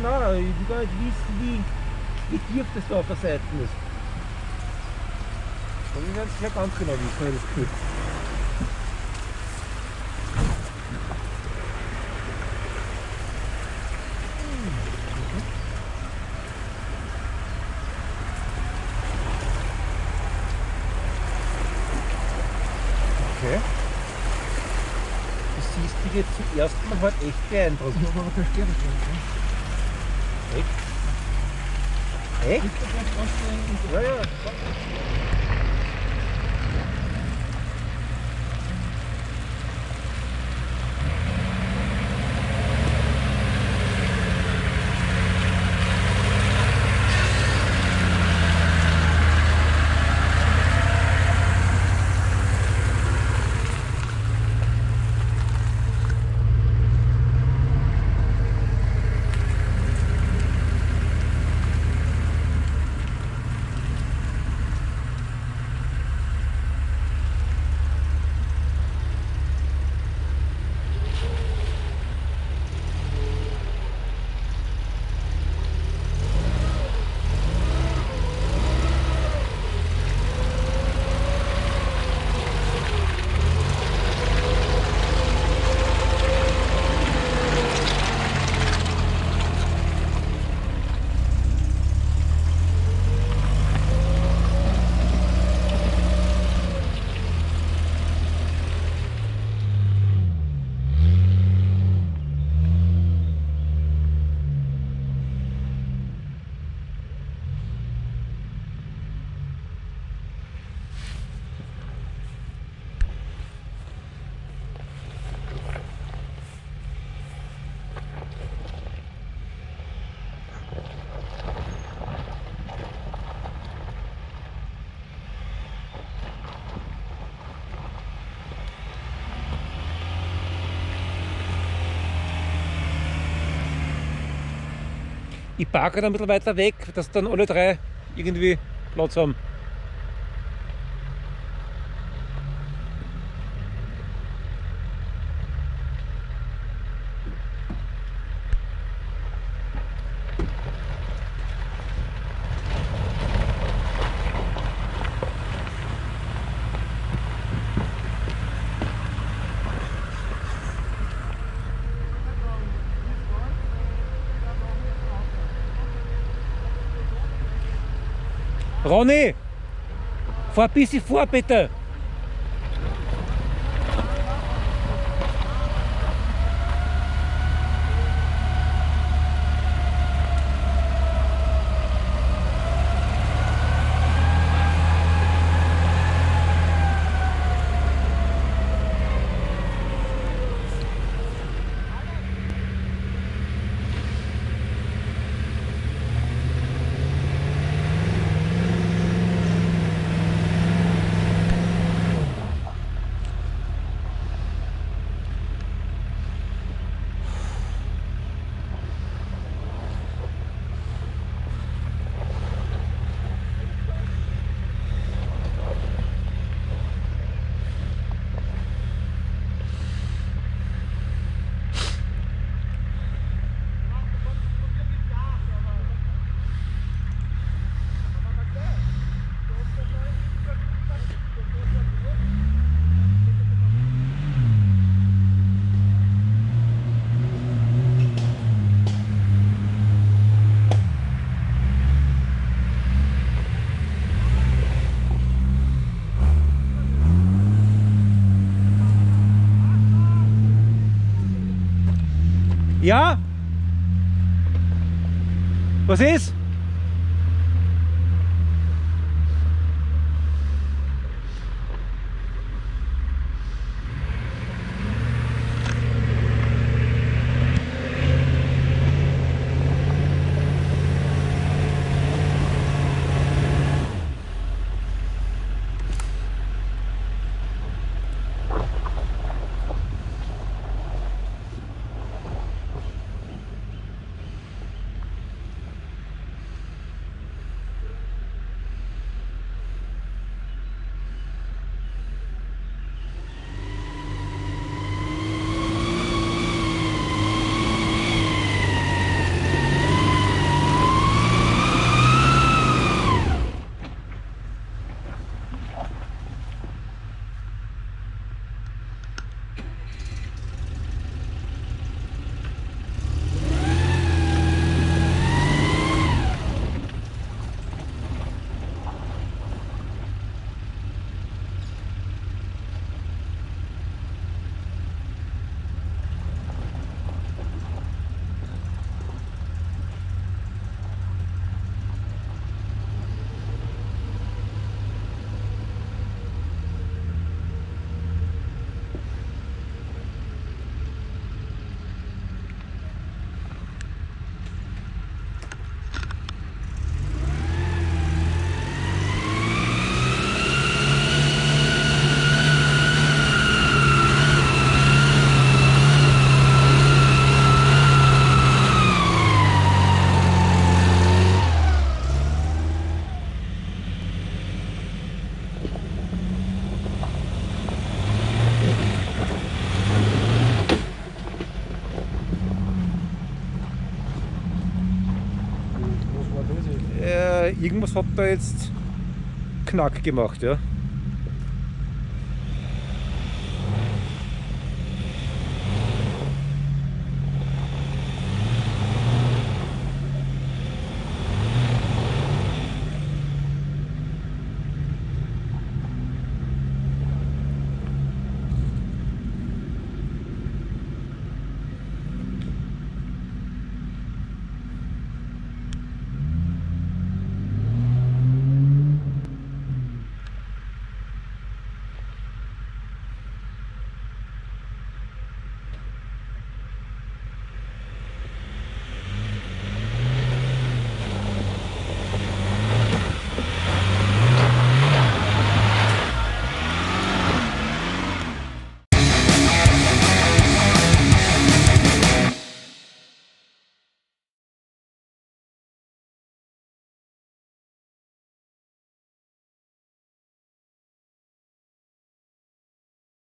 nicht wissen, wie, wie tief das da auf der Seite ist. Und wir werden es gleich ganz genau wissen, ich das Gefühl. Okay. Du siehst jetzt zum ersten Mal halt echt beeindruckt. Ich habe aber verstehen Echt? Echt? Ich parke dann ein bisschen weiter weg, dass dann alle drei irgendwie Platz haben. Ronny, fahr ein bisschen vor Ja? Was ist? Irgendwas hat da jetzt Knack gemacht, ja.